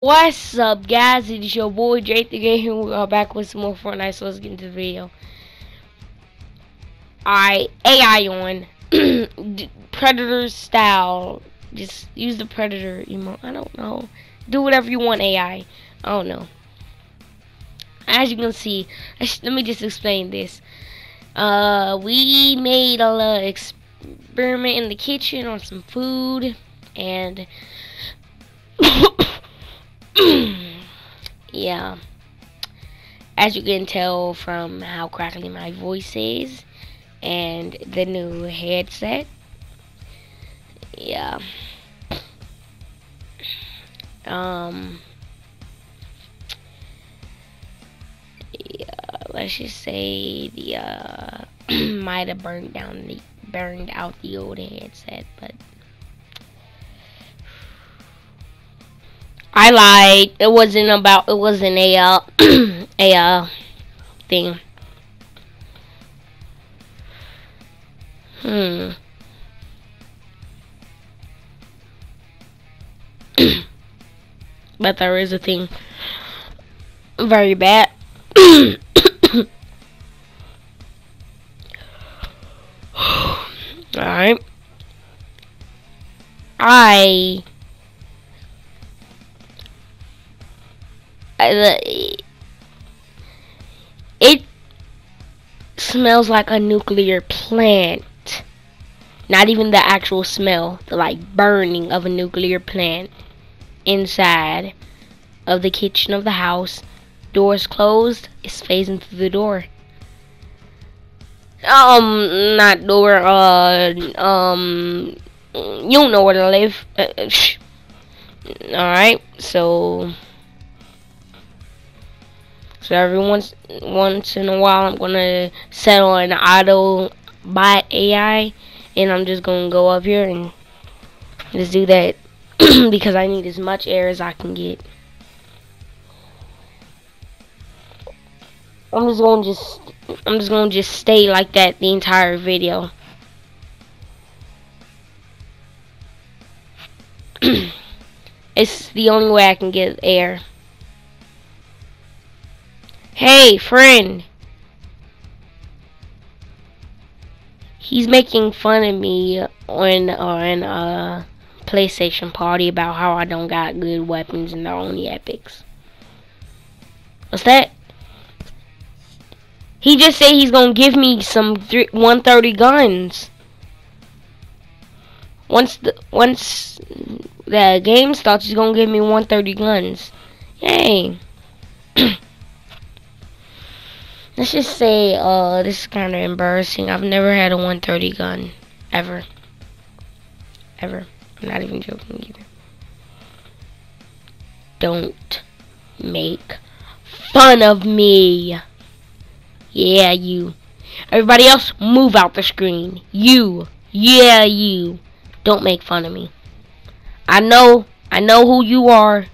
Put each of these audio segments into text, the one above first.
What's up, guys? It is your boy Jake the Game here. We are back with some more Fortnite, so let's get into the video. Alright, AI on. Predator style. Just use the Predator emote. I don't know. Do whatever you want, AI. I don't know. As you can see, let me just explain this. Uh, we made a little experiment in the kitchen on some food, and yeah. As you can tell from how crackly my voice is and the new headset. Yeah. Um yeah, let's just say the uh might have burned down the burned out the old headset, but I lied. It wasn't about. It wasn't a uh, a uh, thing. Hmm. but there is a thing. Very bad. Alright. I it smells like a nuclear plant. Not even the actual smell, the like burning of a nuclear plant inside of the kitchen of the house. Doors closed, it's phasing through the door. Um, not door, uh, um, you don't know where to live. Uh, uh Alright, so so every once once in a while, I'm gonna set on auto bot AI, and I'm just gonna go up here and just do that because I need as much air as I can get. I'm just gonna just I'm just gonna just stay like that the entire video. it's the only way I can get air. Hey, friend. He's making fun of me on on a PlayStation party about how I don't got good weapons and they're only epics. What's that? He just said he's gonna give me some 130 guns. Once the once the game starts, he's gonna give me 130 guns. Yay. Let's just say, uh, this is kind of embarrassing. I've never had a 130 gun. Ever. Ever. I'm not even joking either. Don't make fun of me. Yeah, you. Everybody else, move out the screen. You. Yeah, you. Don't make fun of me. I know. I know who you are.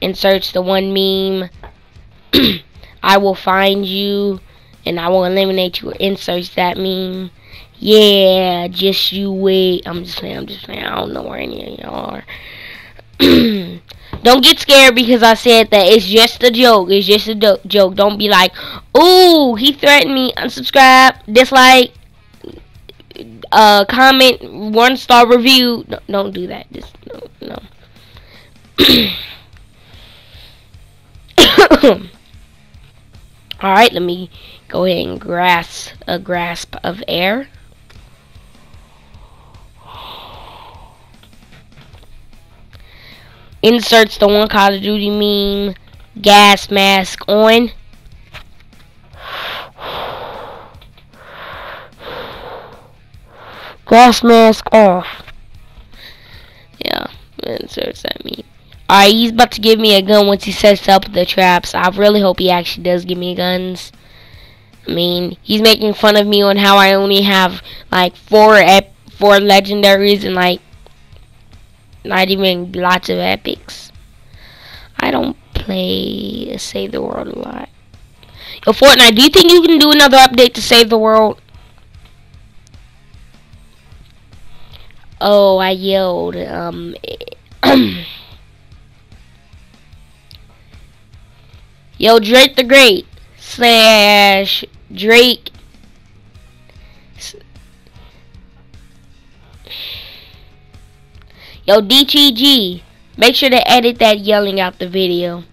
Insert the one meme. I will find you and I will eliminate you. Insert that meme. Yeah, just you wait. I'm just saying, I'm just saying, I don't know where any of y'all are. don't get scared because I said that it's just a joke. It's just a joke. Don't be like, ooh, he threatened me. Unsubscribe, dislike, uh, comment, one star review. No, don't do that. Just no, no. Alright, let me go ahead and grasp a grasp of air. Inserts the one Call of Duty meme, gas mask on. Gas mask off. Yeah, inserts that meme. Alright, he's about to give me a gun once he sets up the traps. I really hope he actually does give me guns. I mean, he's making fun of me on how I only have like four ep four legendaries and like not even lots of epics. I don't play Save the World a lot. Yo, Fortnite, do you think you can do another update to Save the World? Oh, I yelled. Um. Yo, Drake the Great slash Drake. Yo, DTG. Make sure to edit that yelling out the video.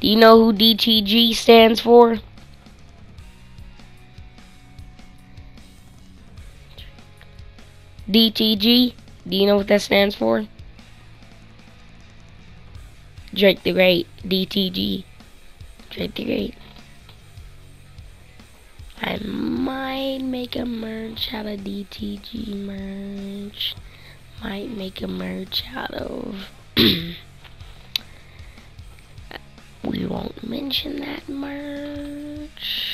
Do you know who DTG stands for? DTG. Do you know what that stands for? Drake the Great. DTG. Drake the Great. I might make a merch out of DTG merch. Might make a merch out of. we won't mention that merch.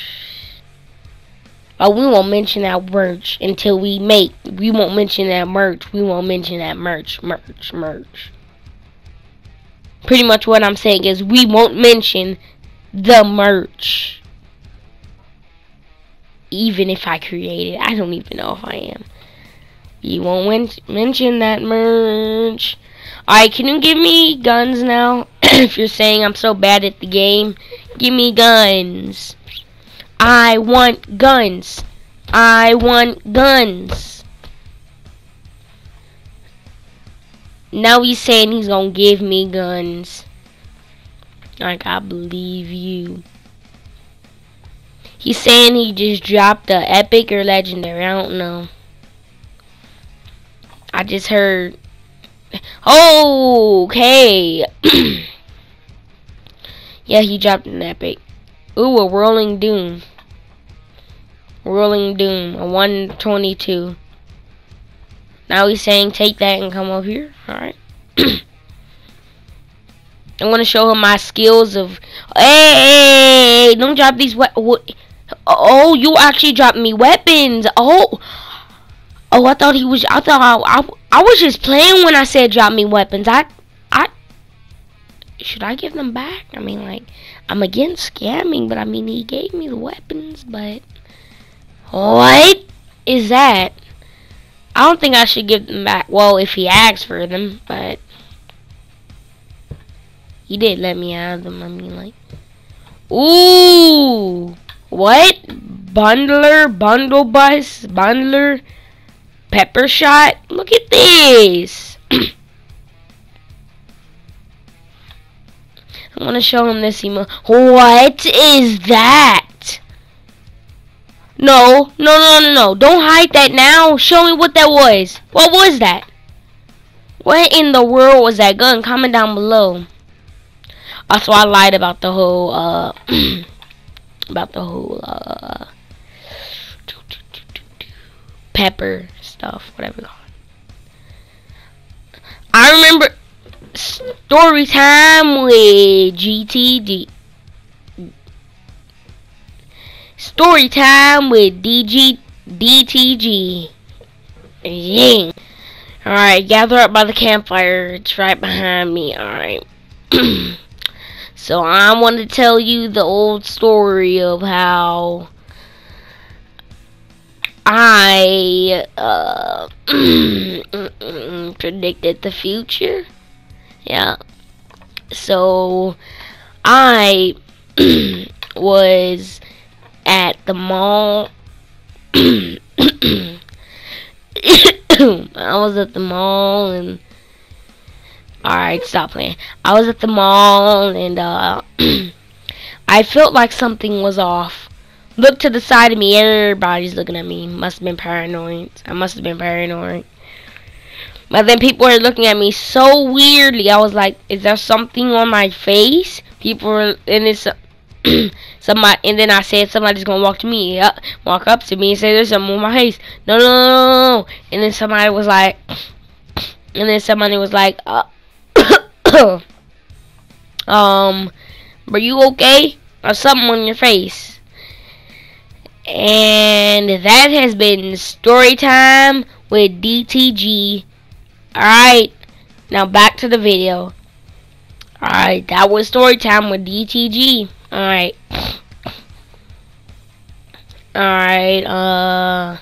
Oh, we won't mention that merch until we make. We won't mention that merch. We won't mention that merch, merch, merch. Pretty much what I'm saying is we won't mention the merch. Even if I create it. I don't even know if I am. You won't mention that merch. Alright, can you give me guns now? if you're saying I'm so bad at the game, give me guns. I want guns. I want guns. Now he's saying he's gonna give me guns. Like, I believe you. He's saying he just dropped the epic or legendary. I don't know. I just heard. Oh, okay. yeah, he dropped an epic. Ooh, a Rolling Doom. Rolling Doom, a 122. Now he's saying take that and come over here. Alright. I'm to show him my skills of... Hey, don't drop these... We oh, you actually dropped me weapons. Oh, oh, I thought he was... I thought I, I, I was just playing when I said drop me weapons. I... I... Should I give them back? I mean, like... I'm against scamming, but I mean, he gave me the weapons, but... What is that? I don't think I should give them back. Well, if he asks for them, but... He didn't let me have them, I mean, like... Ooh! What? Bundler? Bundle bus? Bundler? Pepper shot? Look at this! I want to show him this emo. What is that? No, no, no, no, no. Don't hide that now. Show me what that was. What was that? What in the world was that gun? Comment down below. Also, I lied about the whole, uh, about the whole, uh, pepper stuff, whatever. I remember, Story time with GTD. Story time with DG DTG. Ying. Alright, gather up by the campfire. It's right behind me. Alright. so I want to tell you the old story of how I uh, predicted the future. Yeah. So I was at the mall. I was at the mall and alright, stop playing. I was at the mall and uh I felt like something was off. Look to the side of me, everybody's looking at me. Must have been paranoid. I must have been paranoid. But then people were looking at me so weirdly. I was like, is there something on my face? People were, and it's, somebody, and then I said somebody's gonna walk to me, uh, walk up to me and say there's something on my face. No, no, no, no. And then somebody was like, and then somebody was like, uh, um, were you okay? Or something on your face. And that has been story time with DTG Alright, now back to the video. Alright, that was story time with DTG. Alright. Alright, uh...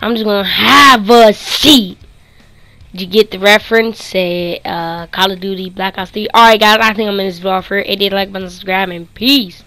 I'm just gonna have a seat. Did you get the reference? Say, uh, Call of Duty Black Ops 3. Alright, guys, I think I'm in this video for it. It did like, button, subscribe, and peace.